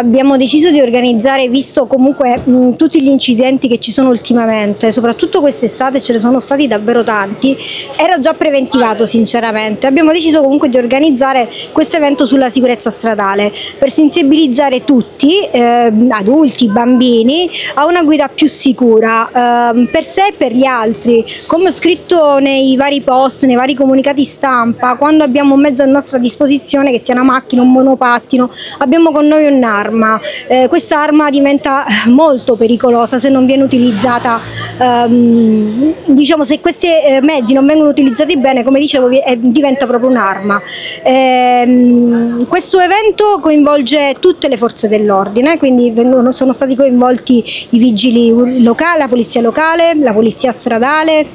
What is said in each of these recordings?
abbiamo deciso di organizzare, visto comunque mh, tutti gli incidenti che ci sono ultimamente, soprattutto quest'estate ce ne sono stati davvero tanti, era già preventivato sinceramente. Abbiamo deciso comunque di organizzare questo evento sulla sicurezza stradale per sensibilizzare tutti, eh, adulti, bambini, a una guida più sicura eh, per sé e per gli altri. Come ho scritto nei vari post, nei vari comunicati stampa, quando abbiamo un mezzo a nostra disposizione, che sia una macchina, un monopattino, abbiamo con noi un'arma. Eh, Questa arma diventa molto pericolosa se non viene utilizzata, ehm, diciamo se questi eh, mezzi non vengono utilizzati bene, come dicevo, vi- eh, diventa proprio un'arma. Ehm, questo evento coinvolge tutte le forze dell'ordine, quindi vengono- sono stati coinvolti i vigili locali, la polizia locale, la polizia stradale,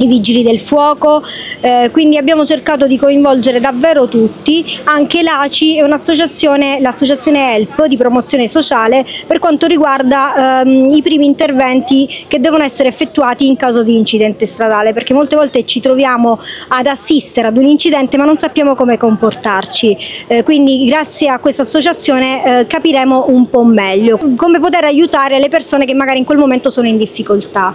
i vigili del fuoco, eh, quindi abbiamo cercato di coinvolgere davvero tutti, anche l'ACI è un'associazione, l'associazione HELP di promozione sociale per quanto riguarda ehm, i primi interventi che devono essere effettuati in caso di incidente stradale, perché molte volte ci troviamo ad assistere ad un incidente ma non sappiamo come comportarci, Eh, quindi grazie a questa associazione eh, capiremo un po' meglio come poter aiutare le persone che magari in quel momento sono in difficoltà.